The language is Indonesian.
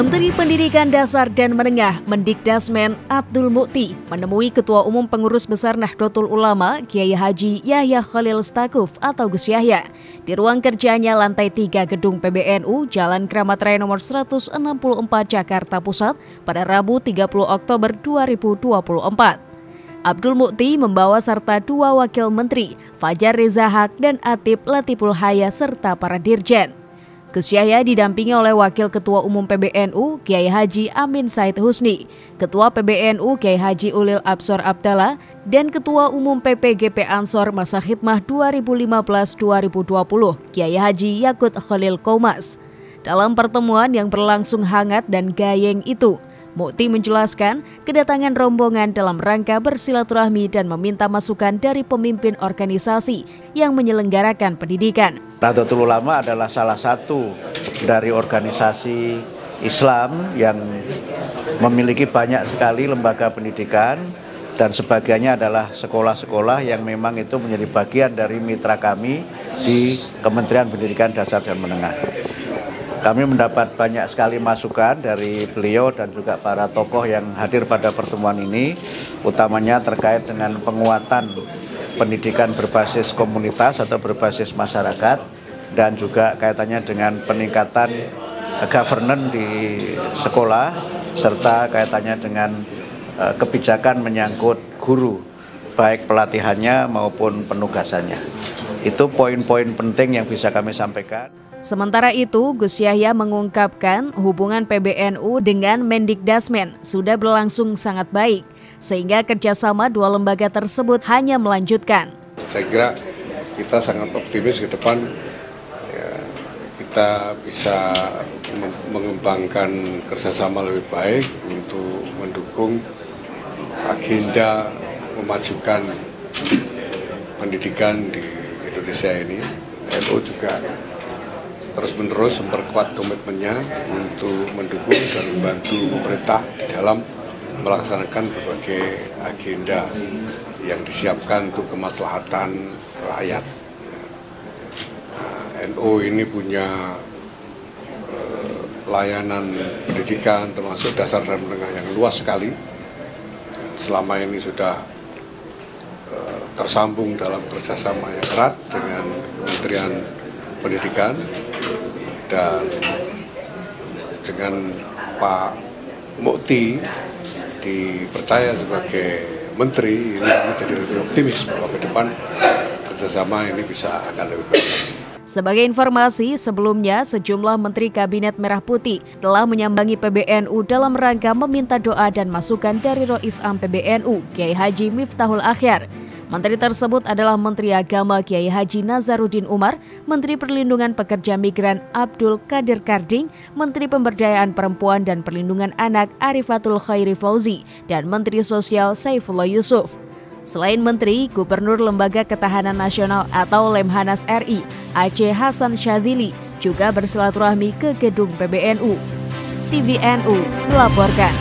Menteri Pendidikan Dasar dan Menengah Mendikdasmen Abdul Mukti menemui Ketua Umum Pengurus Besar Nahdlatul Ulama Kiai Haji Yahya Khalil Stakuf atau Gus Yahya di ruang kerjanya lantai 3 gedung PBNU Jalan Kramat Raya nomor 164 Jakarta Pusat pada Rabu 30 Oktober 2024. Abdul Mukti membawa serta dua wakil menteri, Fajar Reza Haq dan Atip Latiful Haya serta para dirjen. Gus Yahya didampingi oleh Wakil Ketua Umum PBNU Kiai Haji Amin Said Husni, Ketua PBNU Kiai Haji Ulil Absor Abdallah, dan Ketua Umum PPGP Ansor Masa Khidmah 2015-2020 Kiai Haji Yakut Khalil Komas. Dalam pertemuan yang berlangsung hangat dan gayeng itu, Mukti menjelaskan kedatangan rombongan dalam rangka bersilaturahmi dan meminta masukan dari pemimpin organisasi yang menyelenggarakan pendidikan. Nahdlatul Ulama adalah salah satu dari organisasi Islam yang memiliki banyak sekali lembaga pendidikan dan sebagainya adalah sekolah-sekolah yang memang itu menjadi bagian dari mitra kami di Kementerian Pendidikan Dasar dan Menengah. Kami mendapat banyak sekali masukan dari beliau dan juga para tokoh yang hadir pada pertemuan ini, utamanya terkait dengan penguatan pendidikan berbasis komunitas atau berbasis masyarakat, dan juga kaitannya dengan peningkatan governance di sekolah, serta kaitannya dengan eh, kebijakan menyangkut guru, baik pelatihannya maupun penugasannya. Itu poin-poin penting yang bisa kami sampaikan. Sementara itu, Gus Yahya mengungkapkan hubungan PBNU dengan Mendikdasmen sudah berlangsung sangat baik, sehingga kerjasama dua lembaga tersebut hanya melanjutkan. Saya kira kita sangat optimis ke depan ya, kita bisa mengembangkan kerjasama lebih baik untuk mendukung agenda memajukan pendidikan di Indonesia ini. NU juga terus-menerus memperkuat komitmennya untuk mendukung dan membantu pemerintah dalam melaksanakan berbagai agenda yang disiapkan untuk kemaslahatan rakyat. Nah, NU ini punya eh, layanan pendidikan termasuk dasar dan menengah yang luas sekali. Selama ini sudah eh, tersambung dalam kerjasama yang erat dengan Kementerian Pendidikan dan dengan Pak Mukti dipercaya sebagai menteri ini kami jadi lebih optimis bahwa ke depan kerjasama ini bisa akan lebih baik. Sebagai informasi, sebelumnya sejumlah Menteri Kabinet Merah Putih telah menyambangi PBNU dalam rangka meminta doa dan masukan dari Rois Am PBNU, Kiai Haji Miftahul Akhir. Menteri tersebut adalah Menteri Agama Kiai Haji Nazarudin Umar, Menteri Perlindungan Pekerja Migran Abdul Kadir Karding, Menteri Pemberdayaan Perempuan dan Perlindungan Anak Arifatul Khairi Fauzi, dan Menteri Sosial Saifullah Yusuf. Selain Menteri, Gubernur Lembaga Ketahanan Nasional atau Lemhanas RI, Aceh Hasan Syadili, juga bersilaturahmi ke gedung PBNU. TVNU melaporkan.